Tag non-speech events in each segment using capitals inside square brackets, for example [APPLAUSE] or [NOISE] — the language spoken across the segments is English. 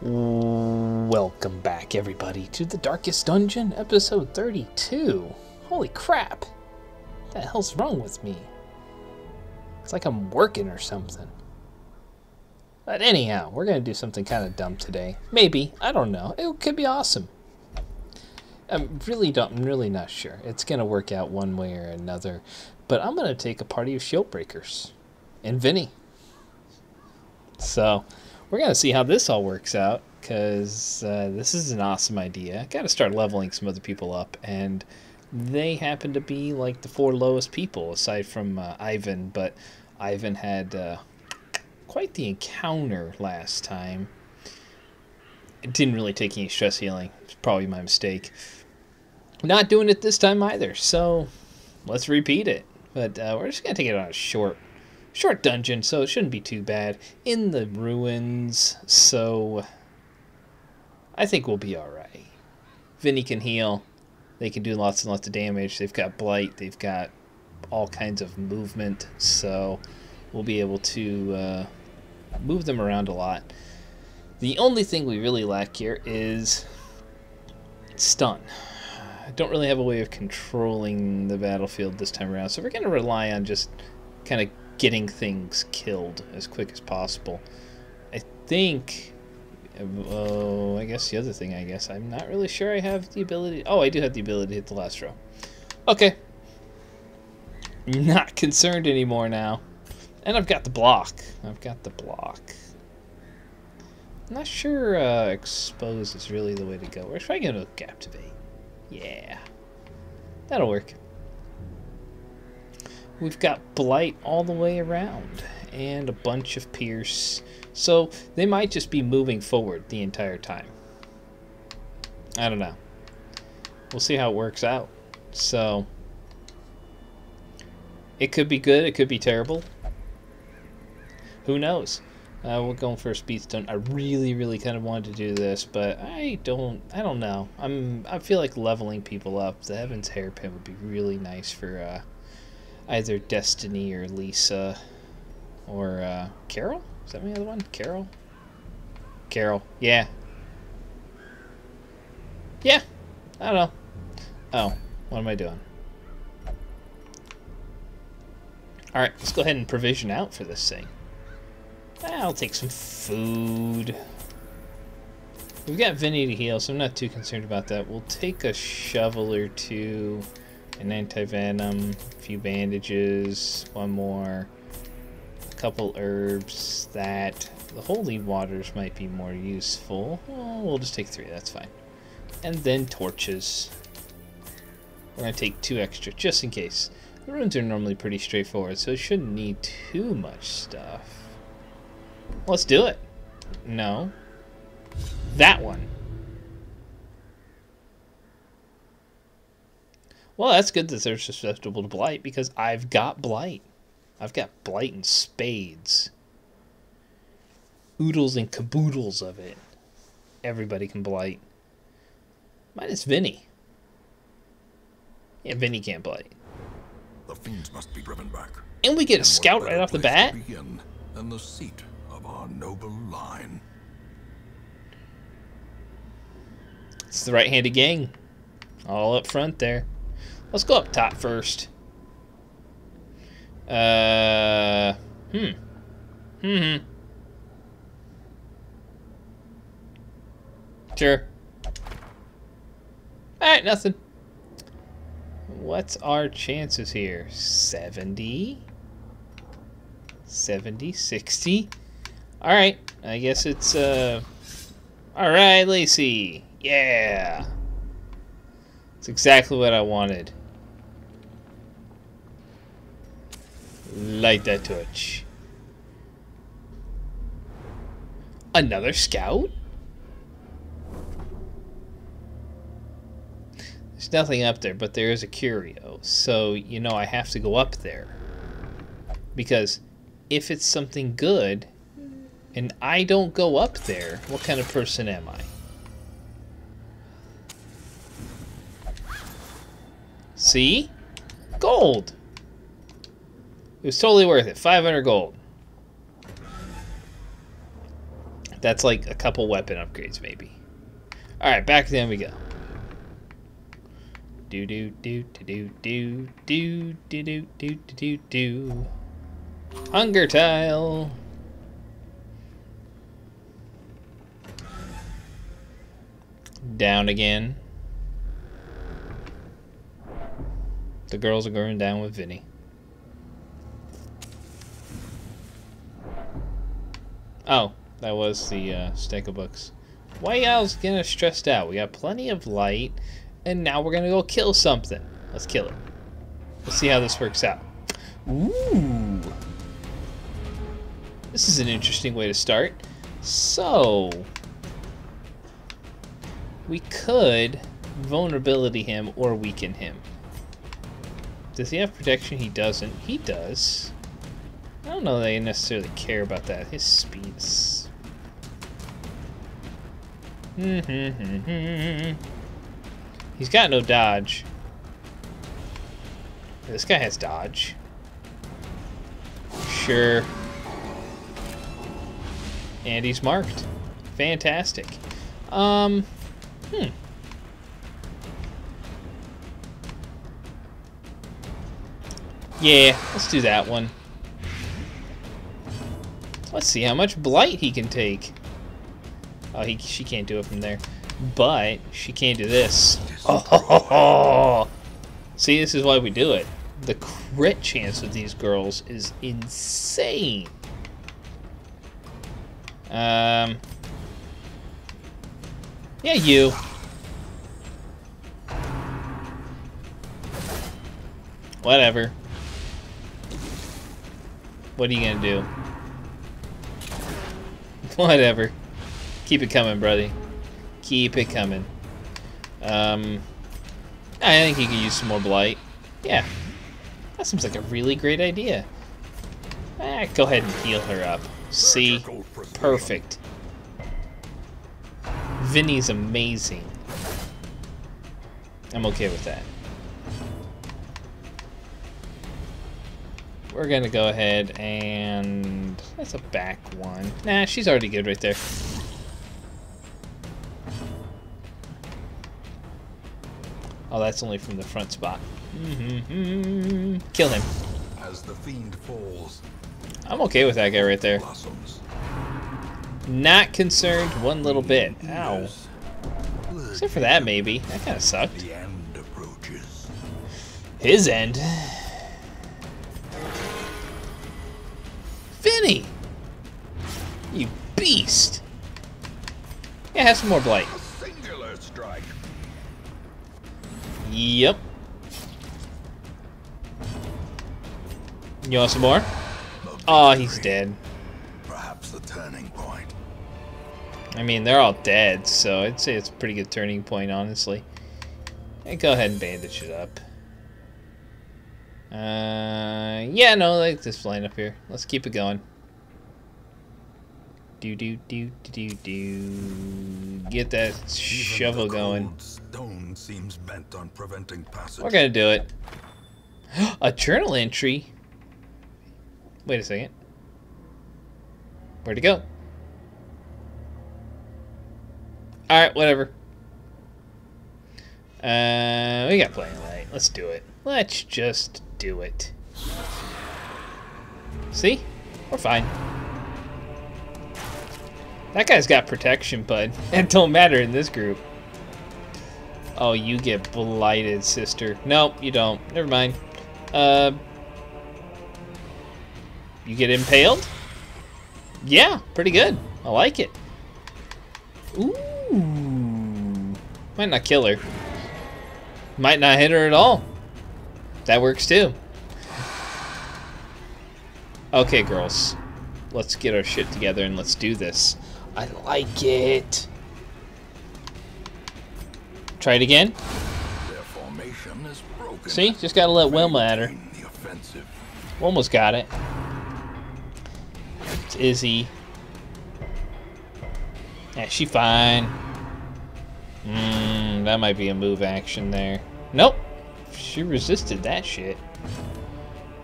Welcome back, everybody, to the Darkest Dungeon, episode 32. Holy crap! What the hell's wrong with me? It's like I'm working or something. But anyhow, we're gonna do something kind of dumb today. Maybe I don't know. It could be awesome. I'm really don't. I'm really not sure. It's gonna work out one way or another. But I'm gonna take a party of shield breakers and Vinny. So we're gonna see how this all works out because uh, this is an awesome idea. Got to start leveling some other people up, and they happen to be like the four lowest people aside from uh, Ivan. But Ivan had uh, quite the encounter last time. It didn't really take any stress healing. It's probably my mistake. Not doing it this time either. So let's repeat it. But uh, we're just gonna take it on a short short dungeon, so it shouldn't be too bad. In the ruins, so I think we'll be alright. Vinny can heal. They can do lots and lots of damage. They've got blight. They've got all kinds of movement, so we'll be able to uh, move them around a lot. The only thing we really lack here is stun. I don't really have a way of controlling the battlefield this time around, so we're going to rely on just kind of getting things killed as quick as possible. I think... Oh, I guess the other thing, I guess, I'm not really sure I have the ability... Oh, I do have the ability to hit the last row. Okay. [LAUGHS] Not concerned anymore now. And I've got the block. I've got the block. I'm not sure uh, expose is really the way to go. Or should I go to captivate? Yeah. That'll work. We've got Blight all the way around and a bunch of Pierce. So they might just be moving forward the entire time. I don't know. We'll see how it works out. So it could be good, it could be terrible. Who knows? Uh, we're going for a speedstone. I really, really kind of wanted to do this, but I don't. I don't know. I'm. I feel like leveling people up. The Heaven's Hairpin would be really nice for uh, either Destiny or Lisa or uh, Carol. Is that the other one? Carol. Carol. Yeah. Yeah. I don't know. Oh, what am I doing? All right, let's go ahead and provision out for this thing. I'll take some food. We've got Vinny to heal, so I'm not too concerned about that. We'll take a shovel or two, an anti-venom, a few bandages, one more, a couple herbs, that. The holy waters might be more useful. Well, we'll just take three, that's fine. And then torches. We're going to take two extra, just in case. The ruins are normally pretty straightforward, so it shouldn't need too much stuff. Let's do it. No. That one. Well, that's good that they're susceptible to blight because I've got blight. I've got blight and spades. Oodles and caboodles of it. Everybody can blight. Minus Vinny. Yeah, Vinny can't blight. The fiends must be driven back. And we get a scout right off the bat. Begin than the seat of our noble line. It's the right-handed gang. All up front there. Let's go up top first. Uh, hmm. Hmm. Sure. Alright, nothing. What's our chances here? 70? 70? 60? Alright, I guess it's, uh... Alright, Lacey. Yeah! It's exactly what I wanted. Light that torch. Another scout? There's nothing up there, but there is a curio. So, you know, I have to go up there. Because if it's something good, and I don't go up there, what kind of person am I? See? Gold! It was totally worth it. 500 gold. That's like a couple weapon upgrades, maybe. Alright, back then we go. Do do do do do do do do do do do do. Hunger tile. Down again. The girls are going down with Vinny. Oh, that was the uh, stack of books. Why y'all's getting stressed out? We got plenty of light, and now we're gonna go kill something. Let's kill it. Let's see how this works out. Ooh. This is an interesting way to start. So, we could vulnerability him or weaken him. Does he have protection? He doesn't. He does. I don't know I necessarily care about that. His speed is... [LAUGHS] He's got no dodge. This guy has dodge. Sure. And he's marked. Fantastic. Um, hmm. Yeah, let's do that one. Let's see how much blight he can take. Oh, he, she can't do it from there. But she can do this. Oh, [LAUGHS] see, this is why we do it. The crit chance of these girls is insane. Um. Yeah, you. Whatever. What are you gonna do? Whatever. Keep it coming, buddy. Keep it coming. Um, I think he could use some more blight. Yeah. That seems like a really great idea. Eh, go ahead and heal her up. See? Perfect. Vinny's amazing. I'm okay with that. We're gonna go ahead and... That's a back one. Nah, she's already good right there. Oh, that's only from the front spot. Mm -hmm. Kill him. As the fiend falls, I'm okay with that guy right there. blossoms. Not concerned one little bit. Ow. Except for that, maybe. That kind of sucked. The end approaches. His end. Vinny! You beast! Yeah, have some more blight. Singular strike. Yep. You want some more? Oh, he's dead. Perhaps the turning point. I mean, they're all dead, so I'd say it's a pretty good turning point, honestly. Hey, go ahead and bandage it up. Uh, yeah, no, like this line up here. Let's keep it going. Do do do do do do. Get that Even shovel going. Stone seems bent on preventing passage. We're gonna do it. a journal entry. Wait a second. Where'd it go? Alright, whatever. Uh, we got plenty of light. Let's do it. Let's just do it. See? We're fine. That guy's got protection, bud. [LAUGHS] It don't matter in this group. Oh, you get blighted, sister. Nope, you don't. Never mind. Uh, you get impaled? Yeah, pretty good. I like it. Ooh. Might not kill her. Might not hit her at all. That works too. Okay, girls. Let's get our shit together and let's do this. I like it. Try it again. Their formation is broken. See? Just gotta let Wilma at her. Almost got it. It's Izzy. Yeah, she fine. Mmm, that might be a move action there. Nope. She resisted that shit.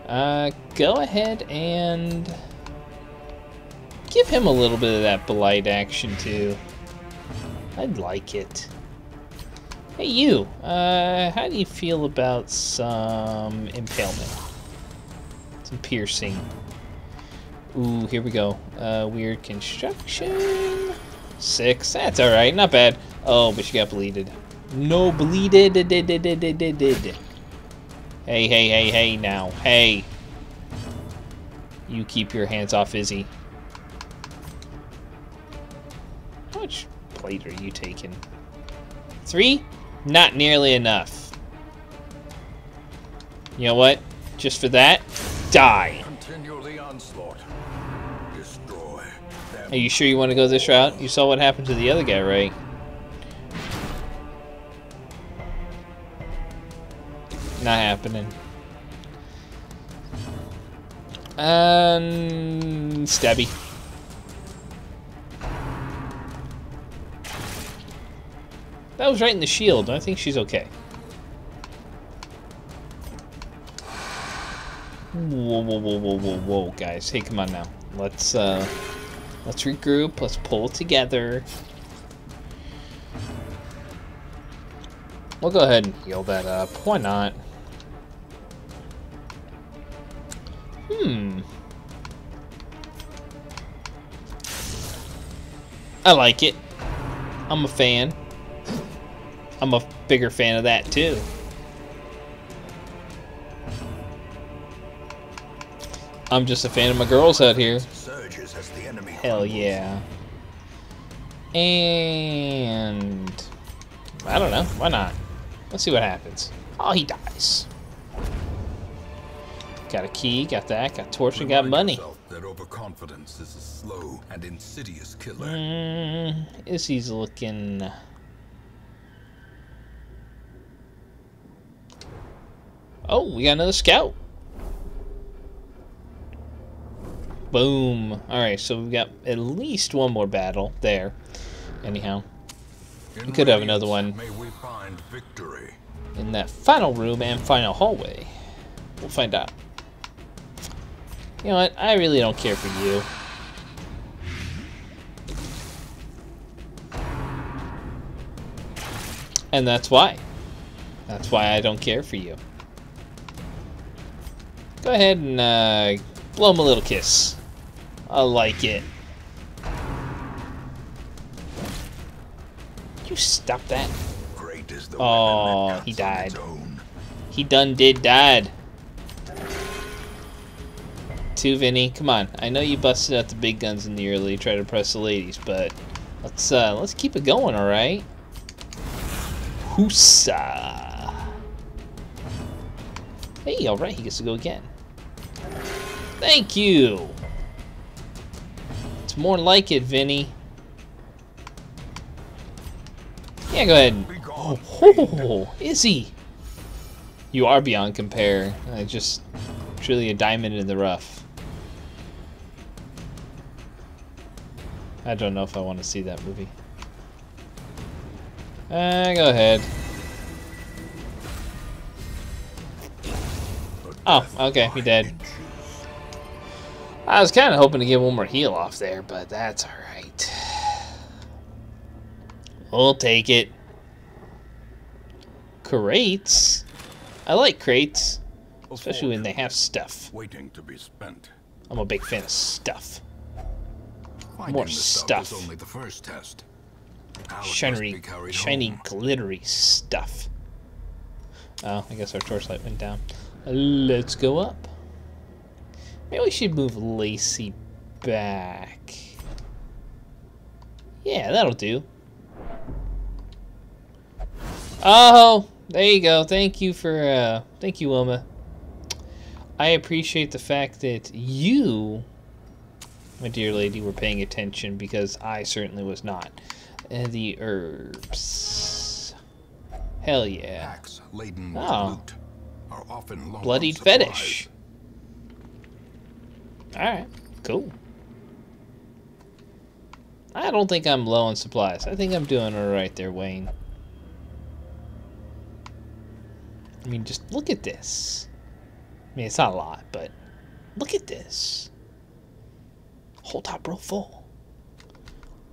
Uh, go ahead and Give him a little bit of that blight action too. I'd like it. Hey you, uh, how do you feel about some impalement? Some piercing. Ooh, here we go. Uh, weird construction. Six, that's alright, not bad. Oh, but she got bleeded. No bleeded. Hey, hey, hey, hey now. Hey. You keep your hands off Izzy. How much plate are you taking? Three? Not nearly enough. You know what? Just for that, die. Onslaught. Destroy them. Are you sure you want to go this route? You saw what happened to the other guy, right? Happening. Um, stabby. That was right in the shield. I think she's okay. Whoa, whoa, whoa, whoa, whoa, whoa, guys. Hey, come on now. Let's, uh, let's regroup. Let's pull together. We'll go ahead and heal that up. Why not? I like it. I'm a fan. I'm a bigger fan of that too. I'm just a fan of my girls out here. Hell yeah. And I don't know. Why not? Let's see what happens. Oh, he dies. Got a key, got that, got torch, and got money. That overconfidence is a slow and insidious killer. Mm, Izzy's looking. Oh, we got another scout. Boom. Alright, so we've got at least one more battle there. Anyhow, In we could have another one. May we find victory. in that final room and final hallway. We'll find out. You know what? I really don't care for you. And that's why. That's why I don't care for you. Go ahead and uh, blow him a little kiss. I like it. You stop that. Great is the Oh, he died. He done did died. Two Vinny, come on. I know you busted out the big guns in the early, try to press the ladies, but let's uh let's keep it going, alright? Hoosa. Hey, alright, he gets to go again. Thank you. It's more like it, Vinny. Yeah, go ahead. Oh, is he? You are beyond compare. I just truly a diamond in the rough. I don't know if I want to see that movie. Uh, go ahead. Oh, okay, he dead. I was kind of hoping to get one more heal off there, but that's alright. We'll take it. Crates? I like crates, especially when they have stuff. Waiting to be spent. I'm a big fan of stuff. Finding More the stuff. is only the first test. Now it must Shiny, shiny, home. glittery stuff. Oh, I guess our torchlight went down. Let's go up. Maybe we should move Lacey back. Yeah, that'll do. Oh, there you go. Thank you for, uh, thank you, Wilma. I appreciate the fact that you, my dear lady, were paying attention because I certainly was not. Uh, the herbs. Hell yeah. Packs laden with Oh. loot are often Bloodied supplies. fetish. Alright, cool. I don't think I'm low on supplies. I think I'm doing alright there, Wayne. I mean, just look at this. I mean, it's not a lot, but look at this. Whole top row full.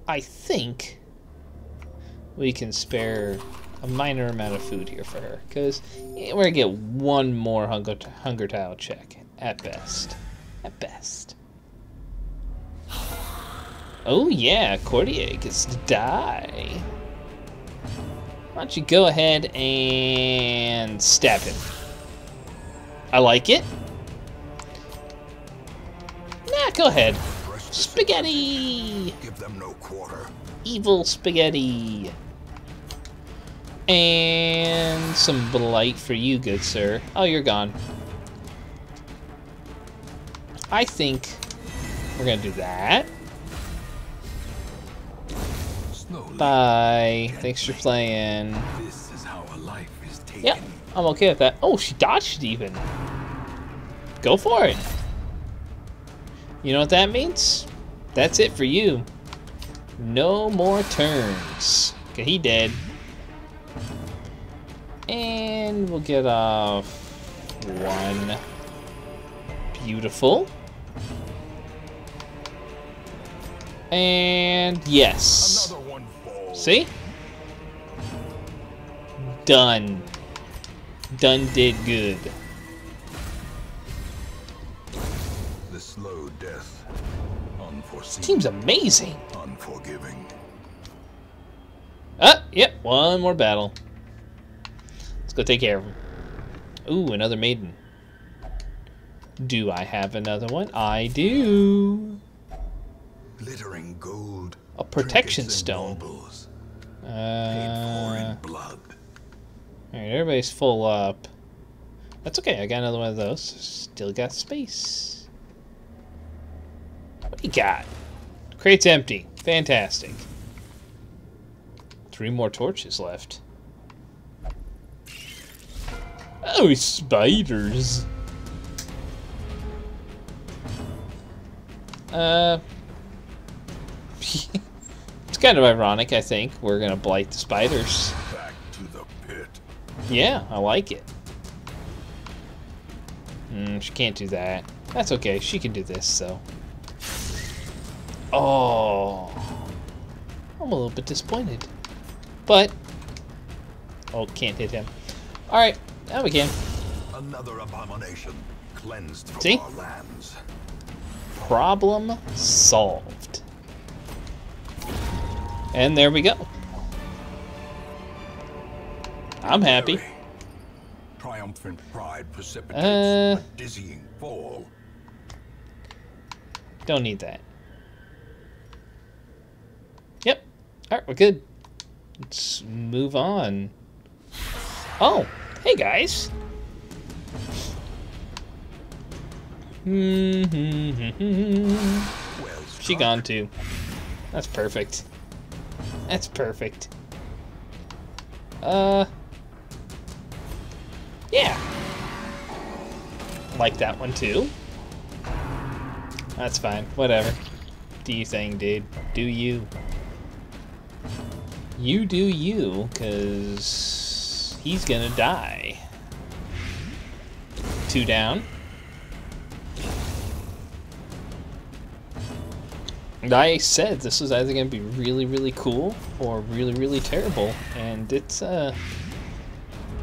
I think we can spare a minor amount of food here for her, because we're going to get one more hunger, hunger tile check, at best. At best. Oh yeah, Courtier gets to die. Why don't you go ahead and stab him? I like it. Nah, go ahead. Spaghetti! Give them no quarter. Evil spaghetti. And some blight for you, good sir. Oh, you're gone. I think we're gonna do that. Slowly. Bye. Thanks for playing. This is how a life is taken. Yep, I'm okay with that. Oh, she dodged even. Go for it. You know what that means? That's it for you. No more turns. Okay, he dead. And we'll get off one. Beautiful. And yes. Another one. See? Done. Done did good. Team's amazing. Unforgiving. Ah, yep, one more battle. Let's go take care of him. Ooh, another maiden. Do I have another one? I do. Glittering gold. A protection stone. for Uh, in blood. Alright, everybody's full up. That's okay, I got another one of those. Still got space. You got? Crate's empty. Fantastic. Three more torches left. Oh, spiders. Uh, [LAUGHS] it's kind of ironic, I think. We're gonna blight the spiders. Back to the pit. Yeah, I like it. Mm, she can't do that. That's okay. She can do this, so. Oh. I'm a little bit disappointed. But. Oh, can't hit him. Alright, now we can. Another abomination cleansed from See? our lands. Problem solved. And there we go. I'm happy. Triumphant pride precipitates Uh. a dizzying fall. Don't need that. Yep. Alright, we're good. Let's move on. Oh, hey guys. [LAUGHS] she gone too. That's perfect. That's perfect. Uh. Yeah. Like that one too. That's fine. Whatever. Do you thing, dude. Do you. You do you, because he's gonna die. Two down. I said this was either gonna be really, really cool or really, really terrible, and it's uh,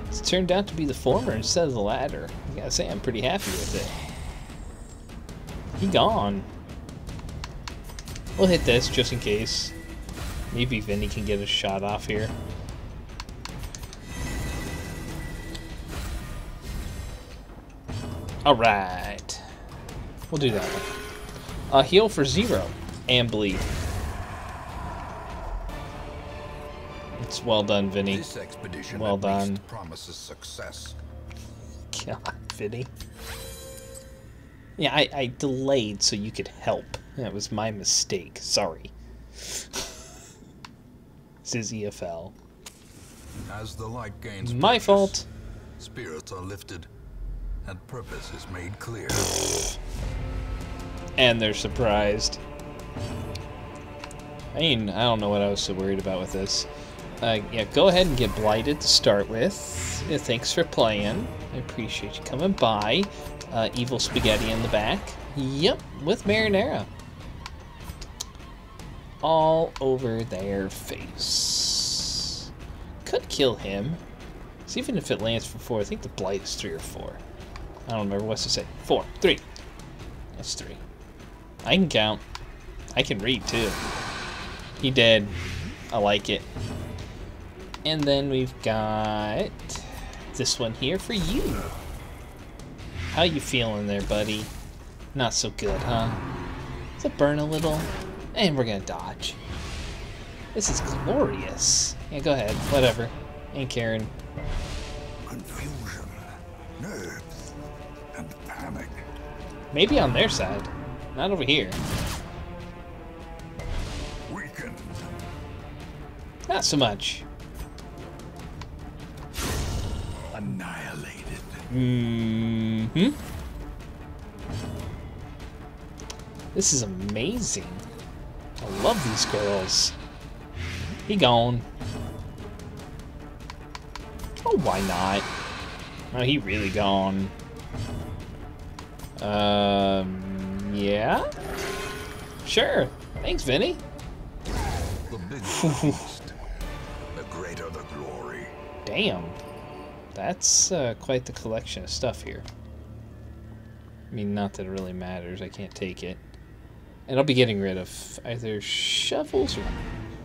it's turned out to be the former instead of the latter. I gotta say, I'm pretty happy with it. He gone. We'll hit this just in case. Maybe Vinny can get a shot off here. Alright. We'll do that one. Uh, heal for zero. And bleed. It's well done, Vinny. This expedition Well done. promises success. [LAUGHS] God, Vinny. Yeah, I, I delayed so you could help. That was my mistake. Sorry. [LAUGHS] Says EFL. As the light gains My purpose, fault. Spirits are lifted, and purpose is made clear. And they're surprised. I mean, I don't know what I was so worried about with this. Uh, yeah, go ahead and get blighted to start with. Yeah, thanks for playing. I appreciate you coming by. Uh, evil spaghetti in the back. Yep, with marinara. All over their face. Could kill him. So even if it lands for four, I think the blight is three or four. I don't remember what's to say. Four, three. That's three. I can count. I can read too. He did. I like it. And then we've got this one here for you. How you feeling there, buddy? Not so good, huh? Does it burn a little? And we're gonna dodge. This is glorious. Yeah, go ahead. Whatever. Ain't caring. Confusion, nerves, and panic. Maybe on their side. Not over here. Weakened. Not so much. Annihilated. Mm hmm This is amazing. I love these girls. He gone. Oh, why not? Oh, he really gone. Um, yeah? Sure. Thanks, Vinny. The bigger [LAUGHS] the the greater the glory. Damn. That's uh, quite the collection of stuff here. I mean, not that it really matters. I can't take it. And I'll be getting rid of either shovels or...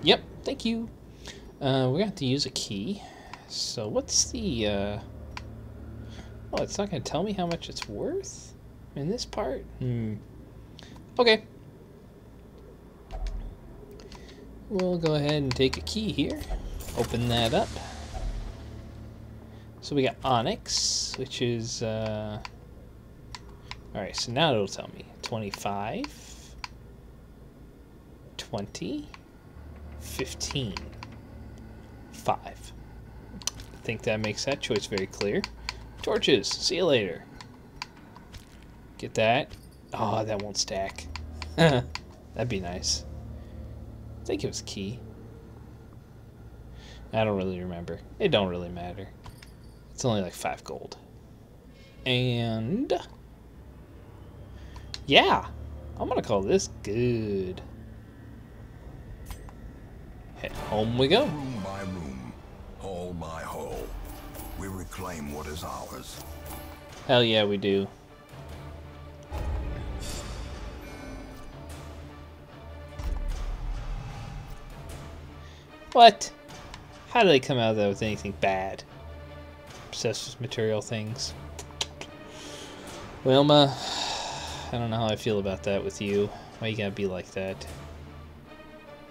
Yep, thank you. Uh, we're going to have to use a key. So what's the... Uh... Oh, it's not going to tell me how much it's worth? In this part? Hmm. Okay. We'll go ahead and take a key here. Open that up. So we got Onyx, which is... Uh... Alright, so now it'll tell me. 25... 20, 15, 5. I think that makes that choice very clear. Torches, see you later. Get that. Oh, that won't stack. [LAUGHS] That'd be nice. I think it was key. I don't really remember. It don't really matter. It's only like 5 gold. And... Yeah! I'm gonna call this good. Home we go. Room by room, hall by hall, we reclaim what is ours. Hell yeah, we do. What? How do they come out of that with anything bad? Obsessed with material things. Wilma, I don't know how I feel about that with you. Why you gotta be like that?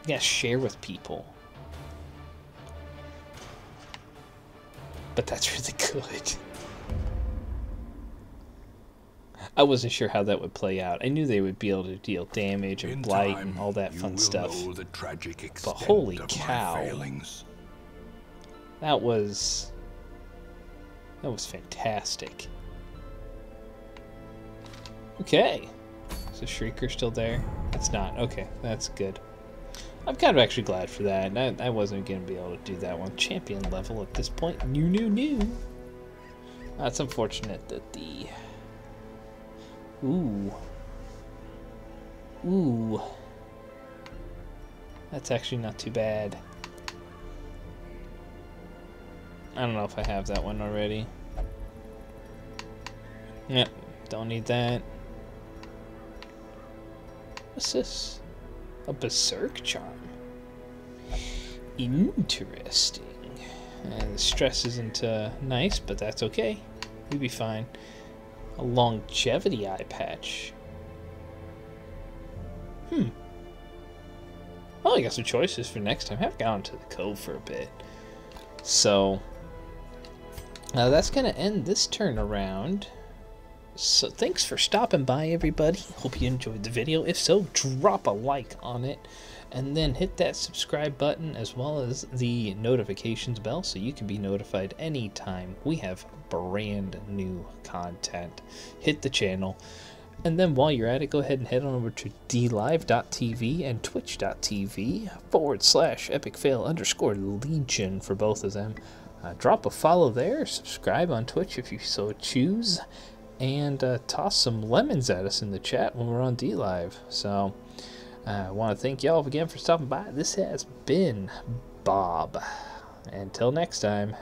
Gotta share with people. But that's [LAUGHS] really good. I wasn't sure how that would play out. I knew they would be able to deal damage and In blight time, and all that fun stuff. know the tragic extent holy cow. That was that was fantastic. Okay. Is the Shrieker still there? It's not. Okay, that's good. I'm kind of actually glad for that. I, I wasn't going to be able to do that one. Champion level at this point. New, new, new. That's unfortunate that the... Ooh. Ooh. That's actually not too bad. I don't know if I have that one already. Yep, don't need that. What's this? A Berserk Charm. Interesting. And the stress isn't uh, nice, but that's okay. You'll be fine. A longevity eye patch. Hmm. Well, I got some choices for next time. I have gone to the cove for a bit. So, uh, that's going to end this turnaround. So thanks for stopping by, everybody. Hope you enjoyed the video. If so, drop a like on it. And then hit that subscribe button as well as the notifications bell so you can be notified anytime we have brand new content. Hit the channel. And then while you're at it, go ahead and head on over to dlive.tv and twitch.tv forward slash epic fail underscore legion for both of them. Uh, drop a follow there, subscribe on Twitch if you so choose, and uh, toss some lemons at us in the chat when we're on D Live. So uh, I uh, want to thank y'all again for stopping by. This has been Bob. Until next time,